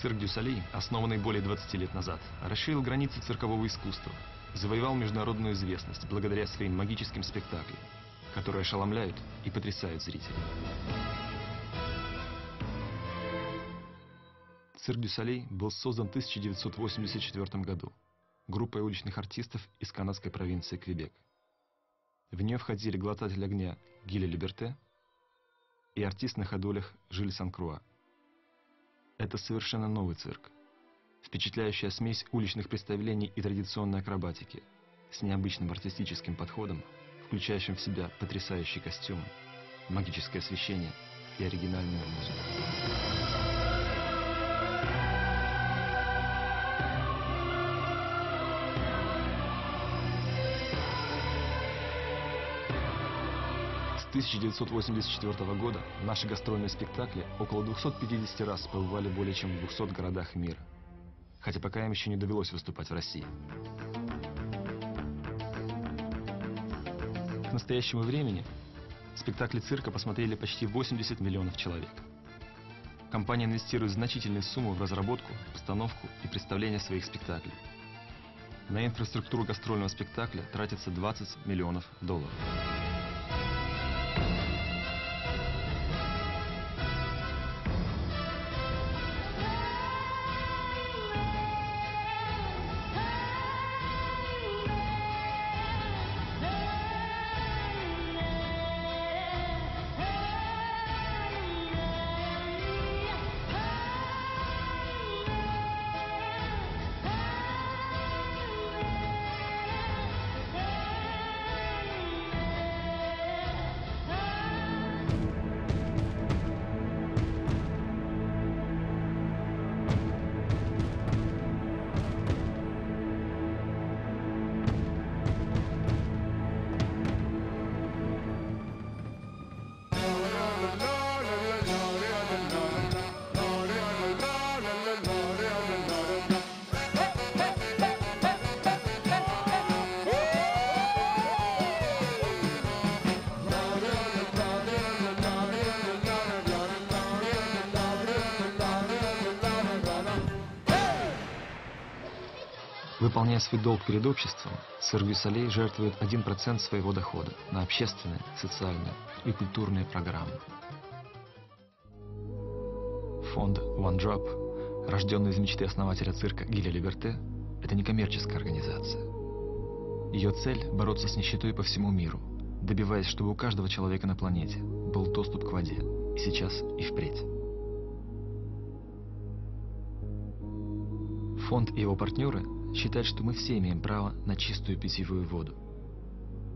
Цирк дю Солей, основанный более 20 лет назад, расширил границы циркового искусства, завоевал международную известность благодаря своим магическим спектаклям, которые ошеломляют и потрясают зрителей. Цирк дю Солей был создан в 1984 году группой уличных артистов из канадской провинции Квебек. В нее входили глотатель огня Ги Лалиберте и артист на ходулях Жиль Санкруа. Это совершенно новый цирк. Впечатляющая смесь уличных представлений и традиционной акробатики с необычным артистическим подходом, включающим в себя потрясающие костюмы, магическое освещение и оригинальную музыку. 1984 года наши гастрольные спектакли около 250 раз побывали более чем в 200 городах мира. Хотя пока им еще не довелось выступать в России. К настоящему времени спектакли цирка посмотрели почти 80 миллионов человек. Компания инвестирует значительные суммы в разработку, постановку и представление своих спектаклей. На инфраструктуру гастрольного спектакля тратится 20 миллионов долларов. Выполняя свой долг перед обществом, цирк Дюсалей жертвует 1% своего дохода на общественные, социальные и культурные программы. Фонд One Drop, рожденный из мечты основателя цирка Гиля Либерте, это некоммерческая организация. Ее цель – бороться с нищетой по всему миру, добиваясь, чтобы у каждого человека на планете был доступ к воде, и сейчас, и впредь. Фонд и его партнеры считают, что мы все имеем право на чистую питьевую воду.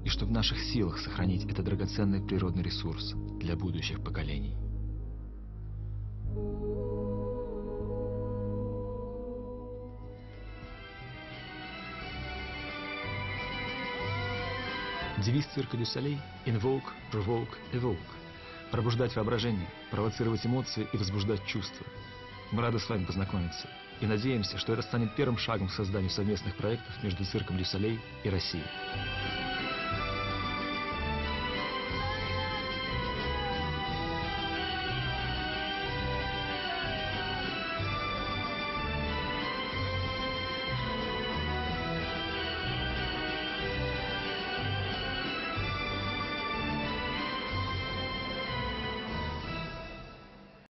И что в наших силах сохранить этот драгоценный природный ресурс для будущих поколений. Девиз цирка Дюсалей «Invoke, Provoke, Evoke» – пробуждать воображение, провоцировать эмоции и возбуждать чувства. Мы рады с вами познакомиться и надеемся, что это станет первым шагом к созданию совместных проектов между цирком Дюсалей и Россией.